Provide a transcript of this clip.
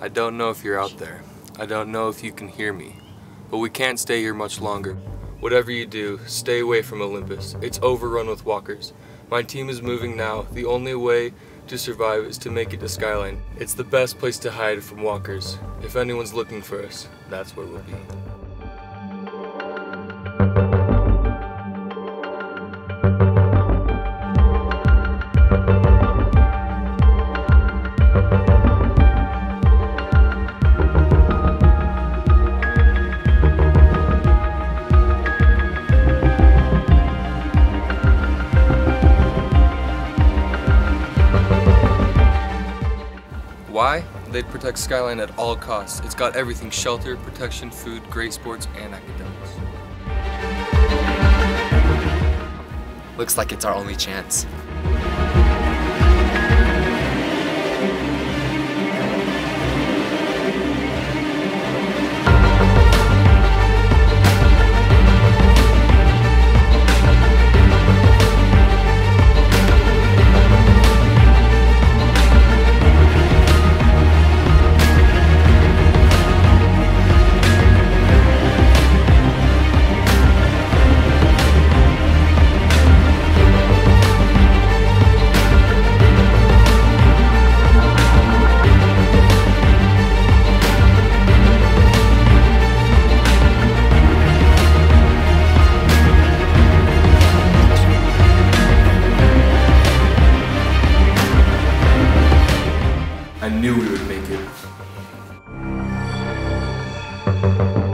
I don't know if you're out there. I don't know if you can hear me. But we can't stay here much longer. Whatever you do, stay away from Olympus. It's overrun with walkers. My team is moving now. The only way to survive is to make it to Skyline. It's the best place to hide from walkers. If anyone's looking for us, that's where we'll be. Why? They'd protect Skyline at all costs. It's got everything shelter, protection, food, great sports, and academics. Looks like it's our only chance. I knew we would make it.